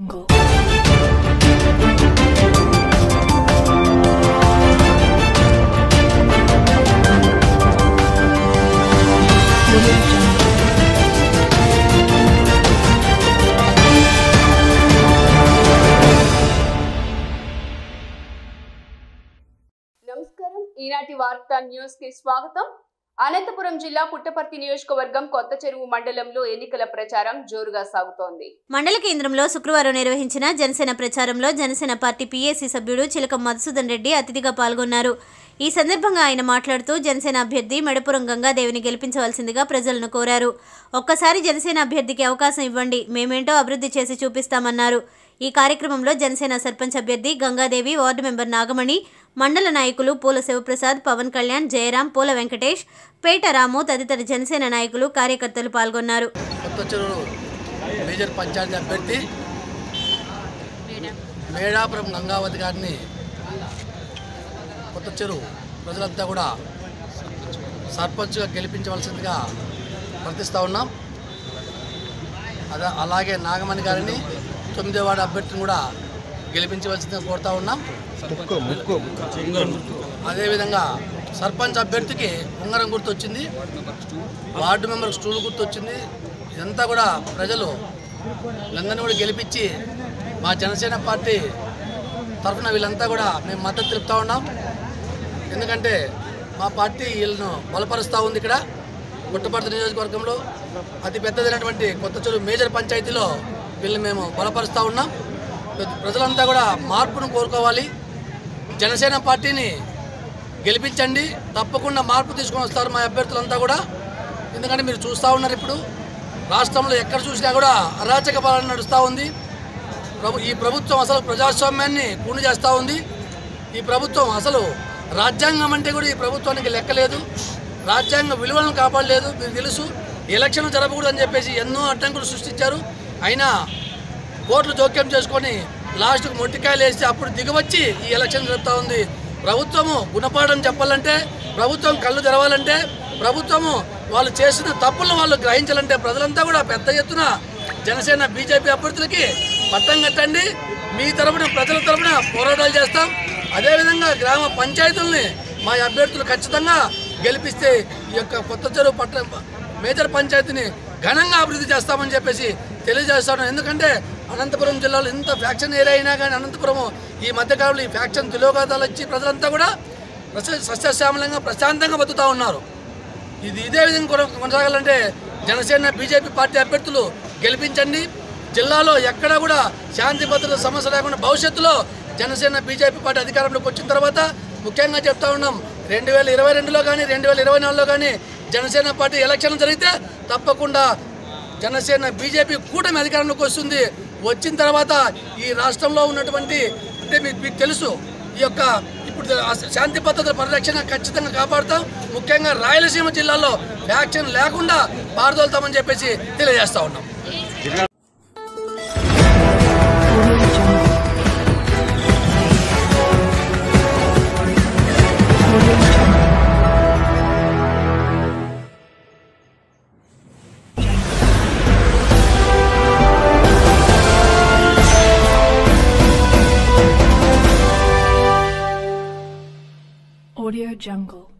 నమస్కారం. ఈనాటి వార్తా న్యూస్కి స్వాగతం. అనంతపురం జిల్లా పుట్టపర్తి నియోజకవర్గం కొత్త చెరువు మండలంలో ఎన్నికల ప్రచారం జోరుగా సాగుతోంది. మండల కేంద్రంలో శుక్రవారం నిర్వహించిన జనసేన ప్రచారంలో జనసేన పార్టీ పీఏసీ సభ్యుడు చిలకం మధుసూదన్ రెడ్డి అతిథిగా పాల్గొన్నారు. ఈ సందర్భంగా ఆయన మాట్లాడుతూ జనసేన అభ్యర్థి మెడపురం గంగాదేవిని గెలిపించవలసిందిగా ప్రజలను కోరారు. ఒక్కసారి జనసేన అభ్యర్థికి అవకాశం ఇవ్వండి మేమేంటో అభివృద్ధి చేసి చూపిస్తామన్నారు. ఈ కార్యక్రమంలో జనసేన సర్పంచ్ అభ్యర్థి గంగాదేవి వార్డు మెంబర్ నాగమణి మండల నాయకులు పూల శివప్రసాద్ పవన్ కళ్యాణ్ జయరాం పూల వెంకటేష్ పేట రాము తదితర జనసేన నాయకులు కార్యకర్తలు పాల్గొన్నారు. మేజర్ పంచాయతీ అభ్యర్థి మేడాపురం గంగావతి గారిని కొత్త చెరువు ప్రజలంతా కూడా సర్పంచ్గా గెలిపించవలసిందిగా వర్తిస్తూ ఉన్నాం. అదే అలాగే నాగమణి గారిని తొమ్మిదేవాడ అభ్యర్థిని కూడా గెలిపించవలసిందిగా కోరుతా ఉన్నాం. అదేవిధంగా సర్పంచ్ అభ్యర్థికి ఉంగరం గుర్తు వచ్చింది వార్డు మెంబర్ స్టూల్ గుర్తు వచ్చింది ఇదంతా కూడా ప్రజలు వీళ్ళందరినీ కూడా గెలిపించి మా జనసేన పార్టీ తరఫున వీళ్ళంతా కూడా మేము మద్దతు తెలుపుతా ఉన్నాం. ఎందుకంటే మా పార్టీ వీళ్ళను బలపరుస్తూ ఉంది ఇక్కడ. పుట్టపర్తి నియోజకవర్గంలో అతి పెద్దదైనటువంటి కొత్త చెరువు మేజర్ పంచాయతీలో వీళ్ళని మేము బలపరుస్తూ ఉన్నాం. ప్రజలంతా కూడా మార్పును కోరుకోవాలి. జనసేన పార్టీని గెలిపించండి. తప్పకుండా మార్పు తీసుకొని వస్తారు మా అభ్యర్థులంతా కూడా. ఎందుకంటే మీరు చూస్తూ ఉన్నారు ఇప్పుడు. రాష్ట్రంలో ఎక్కడ చూసినా కూడా అరాచక పాలన నడుస్తూ ఉంది. ప్రభు ఈ ప్రభుత్వం అసలు ప్రజాస్వామ్యాన్ని పూర్ణ చేస్తూ ఉంది. ఈ ప్రభుత్వం అసలు రాజ్యాంగం అంటే కూడా ఈ ప్రభుత్వానికి లెక్కలేదు. రాజ్యాంగ విలువలను కాపాడలేదు. మీకు తెలుసు ఎలక్షన్ అని చెప్పేసి ఎన్నో అడ్డంకులు సృష్టించారు. అయినా కోర్టులు జోక్యం చేసుకొని లాస్ట్కు మొట్టికాయలు వేసి అప్పుడు దిగవచ్చి ఈ ఎలక్షన్ జరుగుతూ ఉంది. ప్రభుత్వము గుణపాఠం చెప్పాలంటే ప్రభుత్వం కళ్ళు తెరవాలంటే ప్రభుత్వము వాళ్ళు చేసిన తప్పులను వాళ్ళు గ్రహించాలంటే ప్రజలంతా కూడా పెద్ద ఎత్తున జనసేన బీజేపీ అభ్యర్థులకి పట్టం కట్టండి. మీ తరపున ప్రజల తరపున పోరాటాలు చేస్తాం. అదేవిధంగా గ్రామ పంచాయతీలని మా అభ్యర్థులు ఖచ్చితంగా గెలిపిస్తే ఈ యొక్క కొత్త చెరువు పట్టణ మేజర్ పంచాయతీని ఘనంగా అభివృద్ధి చేస్తామని చెప్పేసి తెలియజేస్తాను. ఎందుకంటే అనంతపురం జిల్లాలో ఇంత ఫ్యాక్షన్ ఏరియా అయినా కానీ అనంతపురం ఈ మధ్యకాలంలో ఈ ఫ్యాక్షన్ తిలోగాతాలు వచ్చి ప్రజలంతా కూడా సస్యశ్యామలంగా ప్రశాంతంగా బతుకుతూ ఉన్నారు. ఇది ఇదే విధంగా కొనసాగాలంటే జనసేన బీజేపీ పార్టీ అభ్యర్థులు గెలిపించండి. జిల్లాలో ఎక్కడా కూడా శాంతి భద్రత సమస్య లేకుండా భవిష్యత్తులో జనసేన బీజేపీ పార్టీ అధికారంలోకి వచ్చిన తర్వాత ముఖ్యంగా చెప్తా ఉన్నాం రెండు వేల ఇరవై రెండులో కానీ రెండు వేల ఇరవై నాలుగులో కానీ జనసేన పార్టీ ఎలక్షన్ జరిగితే తప్పకుండా జనసేన బీజేపీ కూటమి అధికారంలోకి వస్తుంది. వచ్చిన తర్వాత ఈ రాష్ట్రంలో ఉన్నటువంటి అంటే మీకు మీకు తెలుసు ఈ యొక్క ఇప్పుడు శాంతి భద్రతల పరిరక్షణ ఖచ్చితంగా కాపాడుతాం. ముఖ్యంగా రాయలసీమ జిల్లాలో వ్యాక్సిన్ లేకుండా పారదోలుతామని చెప్పేసి తెలియజేస్తా ఉన్నాం. Audio Jungle.